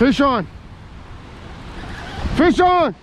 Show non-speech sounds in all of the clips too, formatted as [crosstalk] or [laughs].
Fish on. Fish on.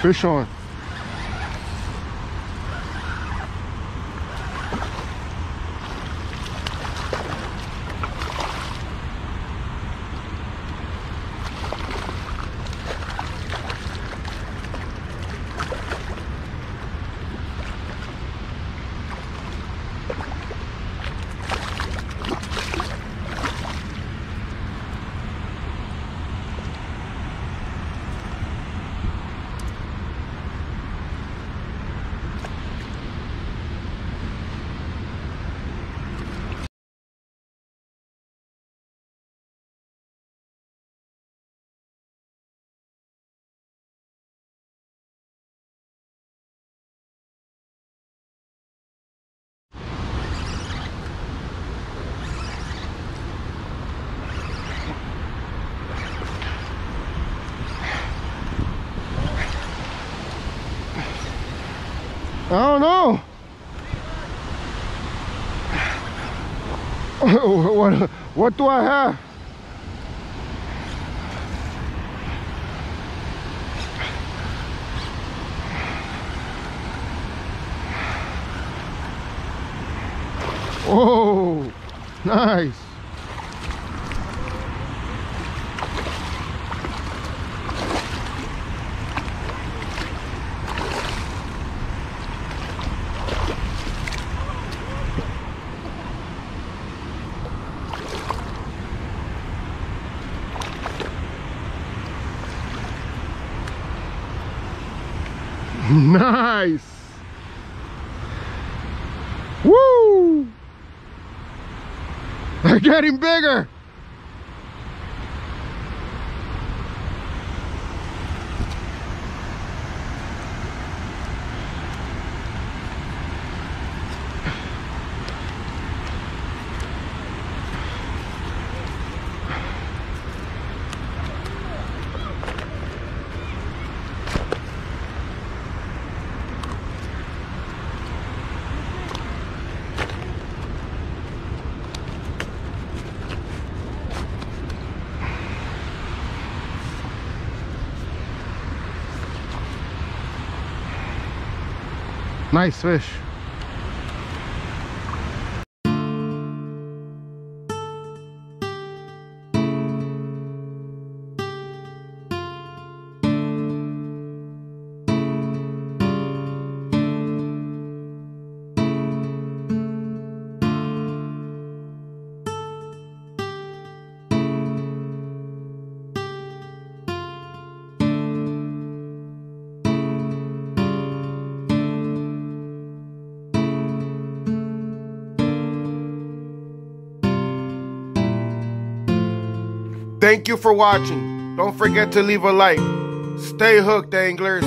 Fish I don't know. [laughs] what, what do I have? Oh, nice. [laughs] nice. Woo! They're getting bigger. Nice fish. Thank you for watching. Don't forget to leave a like. Stay hooked, anglers.